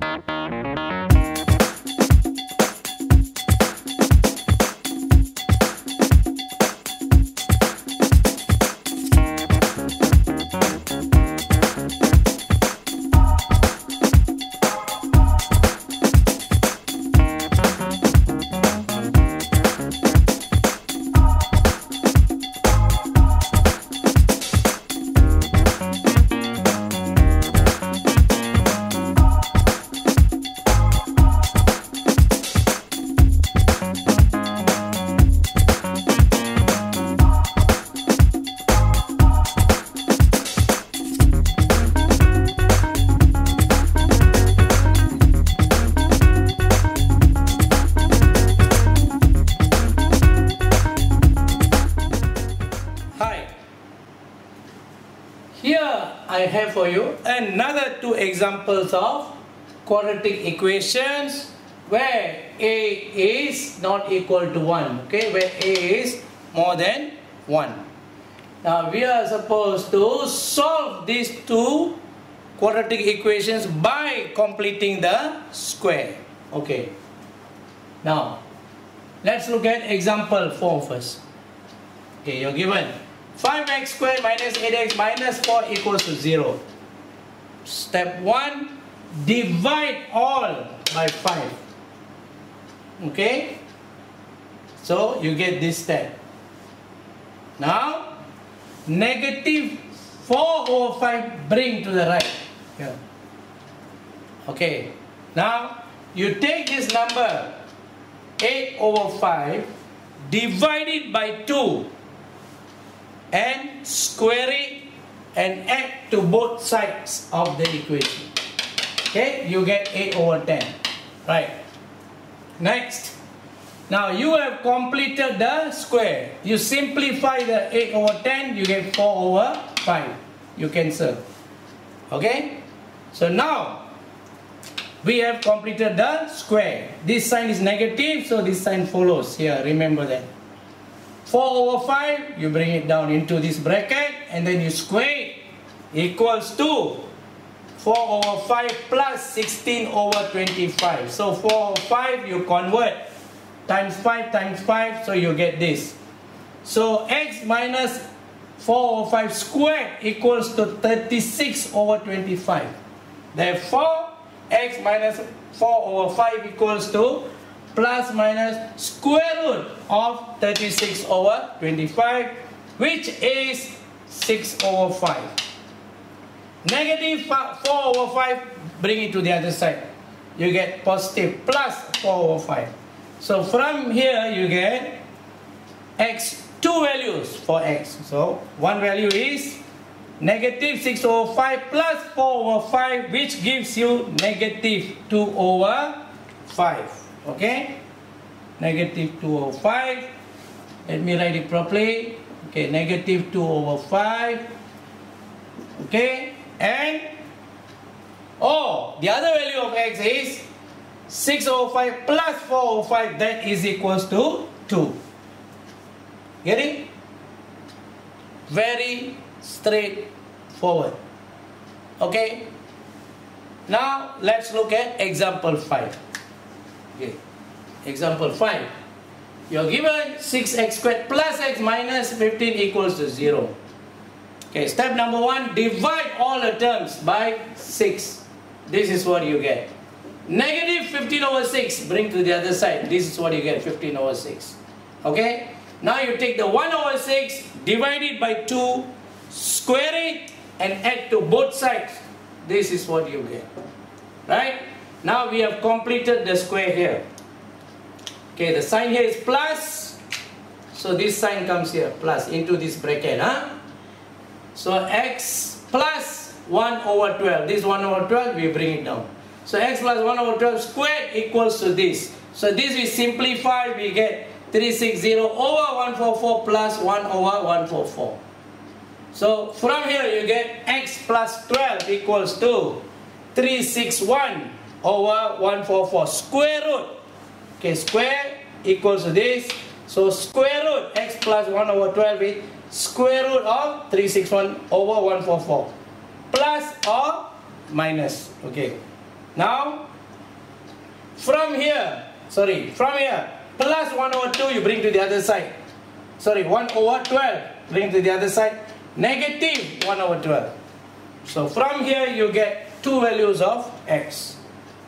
Hi. You another two examples of quadratic equations where a is not equal to 1 okay? Where a is more than 1 now we are supposed to solve these two quadratic equations by completing the square okay? Now let's look at example 4 first. Okay, you're given 5x squared minus 8x minus 4 equals to 0. Step 1, divide all by 5. Okay? So, you get this step. Now, negative 4 over 5 bring to the right. Here. Okay. Now, you take this number 8 over 5 divide it by 2 and square it and add to both sides of the equation. Okay, you get 8 over 10. Right. Next. Now you have completed the square. You simplify the 8 over 10, you get 4 over 5. You cancel. Okay? So now we have completed the square. This sign is negative, so this sign follows here. Remember that. 4 over 5, you bring it down into this bracket and then you square it equals to 4 over 5 plus 16 over 25. So 4 over 5 you convert times 5 times 5 so you get this. So x minus 4 over 5 squared equals to 36 over 25. Therefore x minus 4 over 5 equals to plus minus square root of 36 over 25 which is 6 over 5. Negative 4 over 5 bring it to the other side. You get positive plus 4 over 5. So from here you get x two values for x. So one value is negative 6 over 5 plus 4 over 5 which gives you negative 2 over 5 okay negative 2 over 5 let me write it properly okay negative 2 over 5 okay and oh the other value of x is 6 over 5 plus 4 over 5 that is equals to 2 getting very straightforward okay now let's look at example 5 Okay. Example 5. You're given 6x squared plus x minus 15 equals to 0. Okay, step number 1, divide all the terms by 6. This is what you get. Negative 15 over 6, bring to the other side. This is what you get, 15 over 6. Okay? Now you take the 1 over 6, divide it by 2, square it, and add to both sides. This is what you get. Right? Now we have completed the square here. Okay, the sign here is plus. So this sign comes here, plus, into this bracket. Huh? So x plus 1 over 12. This 1 over 12, we bring it down. So x plus 1 over 12 squared equals to this. So this we simplify, we get 360 over 144 plus 1 over 144. So from here you get x plus 12 equals to 361 over 144 square root. Okay, square equals to this. So square root x plus 1 over 12 is square root of 361 over 144 plus or minus. Okay. Now, from here, sorry, from here, plus 1 over 2 you bring to the other side. Sorry, 1 over 12, bring to the other side. Negative 1 over 12. So from here you get two values of x.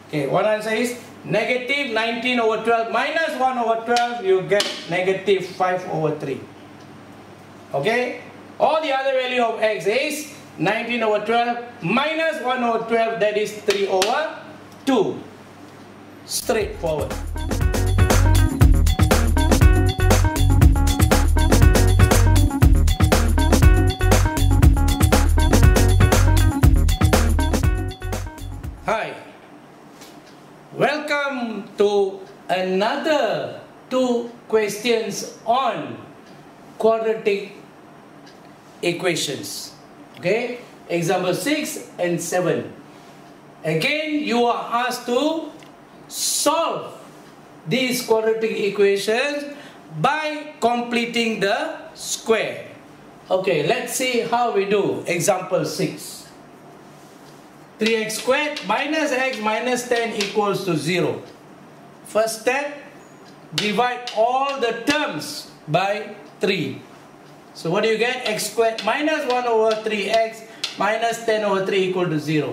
Okay, one answer is negative 19 over 12 minus 1 over 12, you get negative 5 over 3. Okay, all the other value of x is 19 over 12 minus 1 over 12, that is 3 over 2. Straightforward. Welcome to another two questions on quadratic equations. Okay, example 6 and 7. Again, you are asked to solve these quadratic equations by completing the square. Okay, let's see how we do. Example 6. 3x squared minus x minus 10 equals to 0. First step, divide all the terms by 3. So what do you get? x squared minus 1 over 3x minus 10 over 3 equal to 0.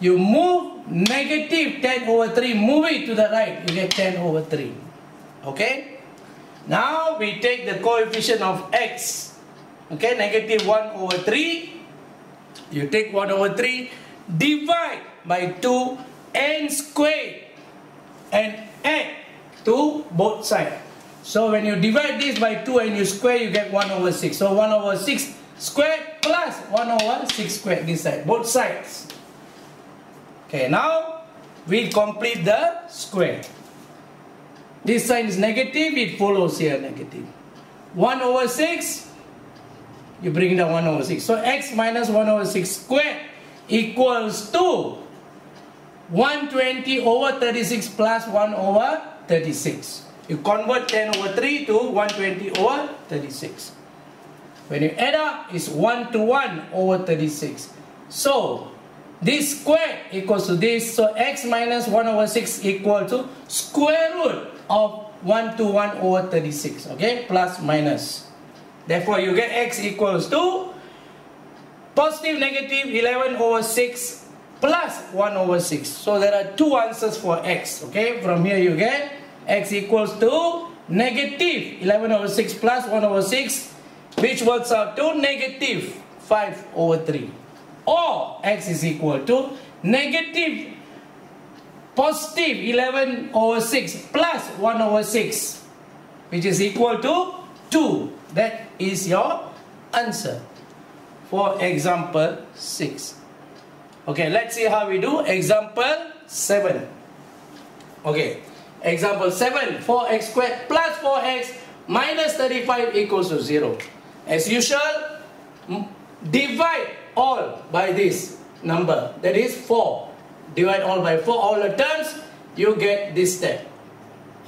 You move negative 10 over 3, move it to the right, you get 10 over 3. Okay? Now we take the coefficient of x. Okay, negative 1 over 3 you take 1 over 3, divide by 2 and square and add to both sides. So when you divide this by 2 and you square, you get 1 over 6. So 1 over 6 squared plus 1 over 6 squared this side, both sides. Okay, now we complete the square. This sign is negative, it follows here negative. 1 over 6 you bring down 1 over 6. So x minus 1 over 6 squared equals to 120 over 36 plus 1 over 36. You convert 10 over 3 to 120 over 36. When you add up, it's 1 to 1 over 36. So, this square equals to this. So, x minus 1 over 6 equal to square root of 1 to 1 over 36. Okay, plus minus. Therefore, you get x equals to positive negative 11 over 6 plus 1 over 6. So there are two answers for x. Okay, from here you get x equals to negative 11 over 6 plus 1 over 6 which works out to negative 5 over 3 or x is equal to negative positive 11 over 6 plus 1 over 6 which is equal to 2 that is your answer for example 6. Okay, let's see how we do. Example 7. Okay, example 7. 4x squared plus 4x minus 35 equals to 0. As usual, divide all by this number. That is 4. Divide all by 4. All the terms, you get this step.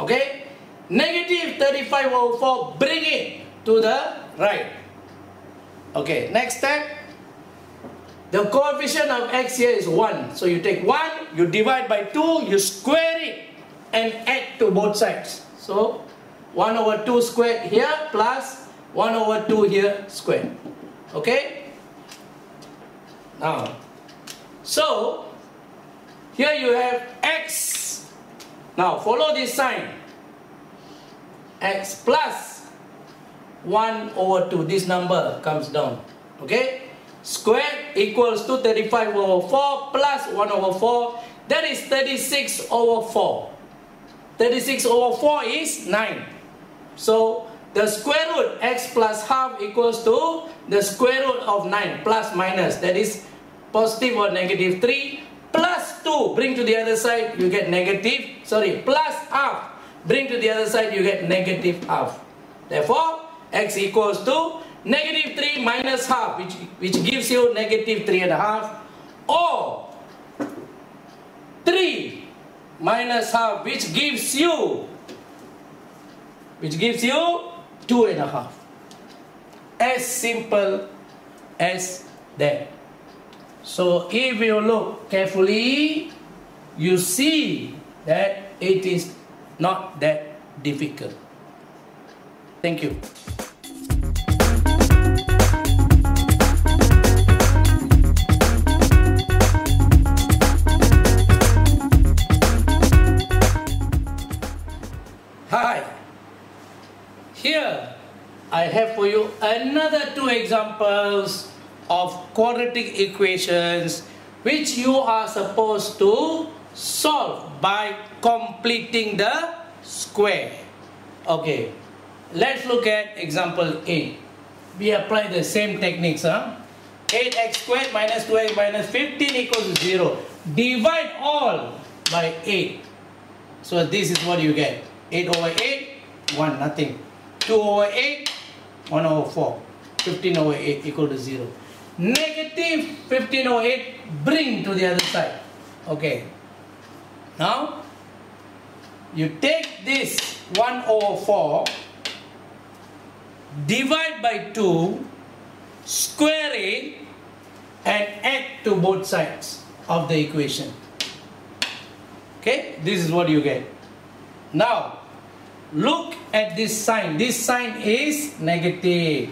Okay? Negative 35 over 4, bring it to the right. Okay, next step. The coefficient of x here is 1. So you take 1, you divide by 2, you square it and add to both sides. So 1 over 2 squared here plus 1 over 2 here squared. Okay? Now, so here you have x. Now follow this sign. X plus 1 over 2. This number comes down. Okay? Square equals to 35 over 4 plus 1 over 4. That is 36 over 4. 36 over 4 is 9. So, the square root x plus half equals to the square root of 9 plus minus. That is positive or negative 3 plus 2. Bring to the other side, you get negative. Sorry, plus half. Bring to the other side, you get negative half. Therefore, x equals to negative 3 minus half which, which gives you negative 3 and a half. Or 3 minus half which gives you which gives you 2 and a half. As simple as that. So if you look carefully you see that it is not that difficult. Thank you. Hi. Here I have for you another two examples of quadratic equations which you are supposed to solve by completing the square. Okay, let's look at example 8. We apply the same techniques. Huh? 8x squared minus 2x minus 15 equals to 0. Divide all by 8. So this is what you get. 8 over 8, 1, nothing. 2 over 8, 1 over 4. 15 over 8 equal to 0. Negative 15 over 8, bring to the other side. Okay. Now, you take this 1 over 4, divide by 2, square it, and add to both sides of the equation. Okay, this is what you get. Now, look at this sign. This sign is negative.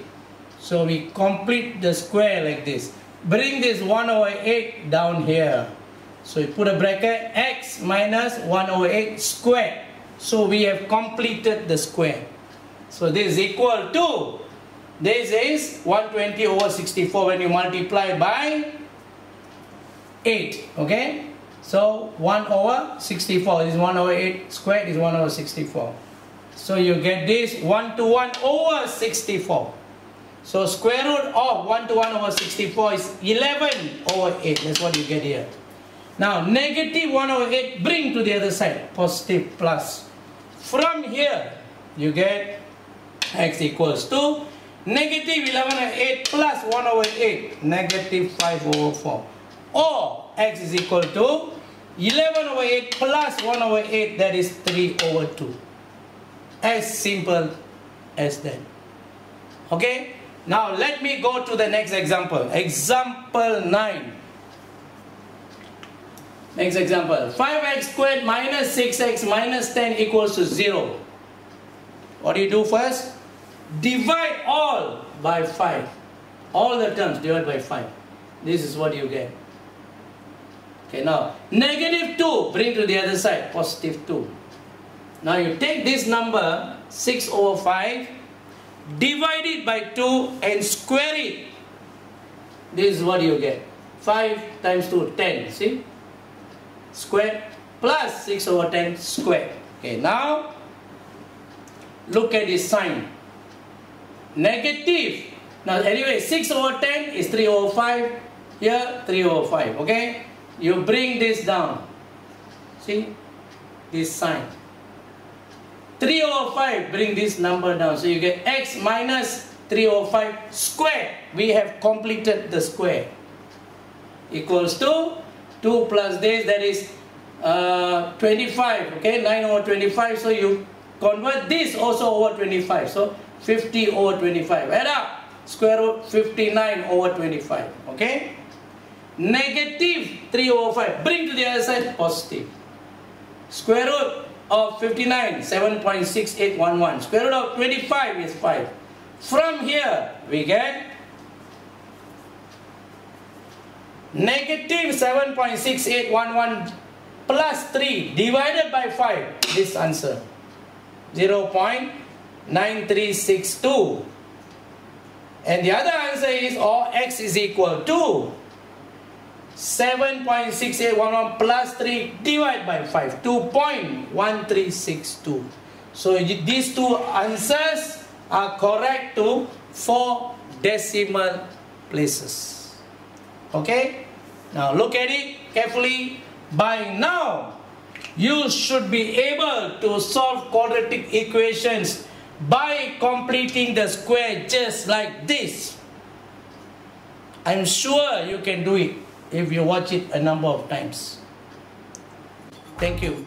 So we complete the square like this. Bring this 1 over 8 down here. So you put a bracket x minus 1 over 8 squared. So we have completed the square. So this is equal to, this is 120 over 64 when you multiply by 8. Okay? So 1 over 64 is 1 over 8 squared is 1 over 64. So you get this 1 to 1 over 64. So square root of 1 to 1 over 64 is 11 over 8. That's what you get here. Now negative 1 over 8 bring to the other side. Positive plus. From here you get x equals to negative 11 over 8 plus 1 over 8. Negative 5 over 4. Or x is equal to 11 over 8 plus 1 over 8 that is 3 over 2. As simple as that. Okay? Now let me go to the next example. Example 9. Next example. 5x squared minus 6x minus 10 equals to 0. What do you do first? Divide all by 5. All the terms divide by 5. This is what you get. Okay, now negative 2 bring to the other side, positive 2. Now you take this number 6 over 5 divide it by 2 and square it. This is what you get. 5 times 2, 10. See? Square plus 6 over 10 square. Okay, now look at this sign. Negative. Now anyway, 6 over 10 is 3 over 5. Here, 3 over 5. Okay? You bring this down. See? This sign. 3 over 5, bring this number down. So you get x minus 3 over 5 square. We have completed the square. Equals to 2 plus this, that is uh, 25. Okay, 9 over 25. So you convert this also over 25. So 50 over 25. Add up. Square root 59 over 25. Okay. Negative 3 over 5. Bring to the other side positive. Square root of 59, 7.6811. Square root of 25 is 5. From here, we get negative 7.6811 plus 3 divided by 5. This answer, 0.9362. And the other answer is, or x is equal to 7.6811 plus 3 divided by 5, 2.1362. So these two answers are correct to 4 decimal places. Okay? Now look at it carefully. By now, you should be able to solve quadratic equations by completing the square just like this. I'm sure you can do it if you watch it a number of times. Thank you.